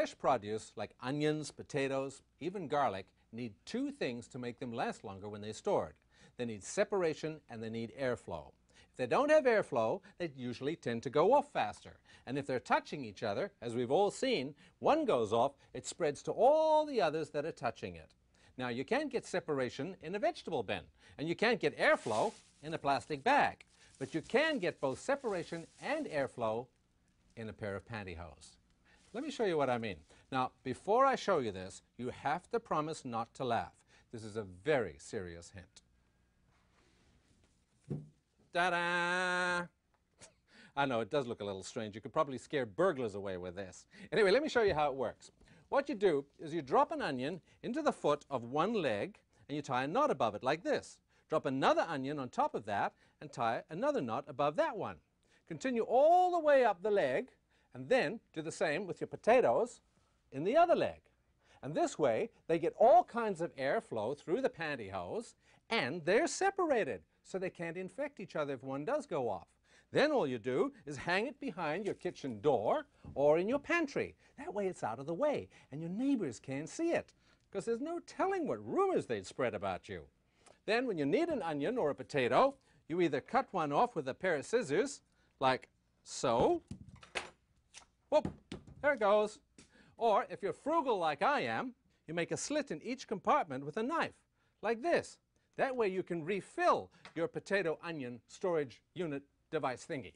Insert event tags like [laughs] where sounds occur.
fresh produce like onions, potatoes, even garlic need two things to make them last longer when they're stored. They need separation and they need airflow. If they don't have airflow, they usually tend to go off faster. And if they're touching each other, as we've all seen, one goes off, it spreads to all the others that are touching it. Now, you can't get separation in a vegetable bin, and you can't get airflow in a plastic bag. But you can get both separation and airflow in a pair of pantyhose. Let me show you what I mean. Now, before I show you this, you have to promise not to laugh. This is a very serious hint. Ta-da! [laughs] I know, it does look a little strange. You could probably scare burglars away with this. Anyway, let me show you how it works. What you do is you drop an onion into the foot of one leg and you tie a knot above it like this. Drop another onion on top of that and tie another knot above that one. Continue all the way up the leg and then do the same with your potatoes in the other leg. And this way, they get all kinds of airflow through the pantyhose and they're separated so they can't infect each other if one does go off. Then all you do is hang it behind your kitchen door or in your pantry. That way it's out of the way and your neighbors can't see it because there's no telling what rumors they'd spread about you. Then when you need an onion or a potato, you either cut one off with a pair of scissors, like so. Whoop, there it goes. Or if you're frugal like I am, you make a slit in each compartment with a knife, like this. That way you can refill your potato onion storage unit device thingy.